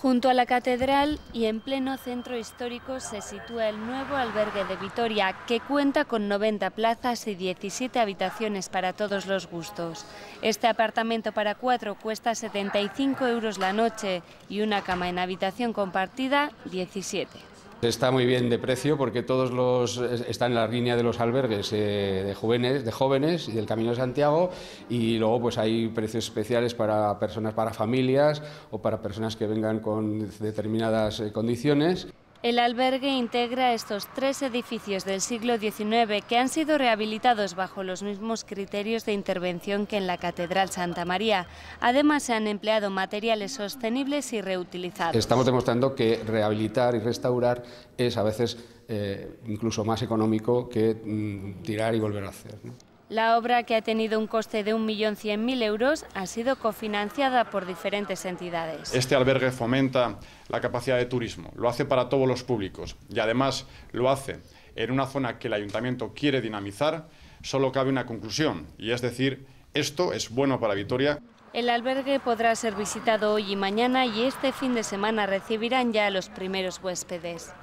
Junto a la catedral y en pleno centro histórico se sitúa el nuevo albergue de Vitoria, que cuenta con 90 plazas y 17 habitaciones para todos los gustos. Este apartamento para cuatro cuesta 75 euros la noche y una cama en habitación compartida 17. Está muy bien de precio porque todos los están en la línea de los albergues eh, de jóvenes, de jóvenes y del Camino de Santiago y luego pues hay precios especiales para personas, para familias o para personas que vengan con determinadas eh, condiciones. El albergue integra estos tres edificios del siglo XIX que han sido rehabilitados bajo los mismos criterios de intervención que en la Catedral Santa María. Además, se han empleado materiales sostenibles y reutilizados. Estamos demostrando que rehabilitar y restaurar es a veces eh, incluso más económico que mm, tirar y volver a hacer. La obra, que ha tenido un coste de 1.100.000 euros, ha sido cofinanciada por diferentes entidades. Este albergue fomenta la capacidad de turismo, lo hace para todos los públicos y además lo hace en una zona que el ayuntamiento quiere dinamizar. Solo cabe una conclusión y es decir, esto es bueno para Vitoria. El albergue podrá ser visitado hoy y mañana y este fin de semana recibirán ya a los primeros huéspedes.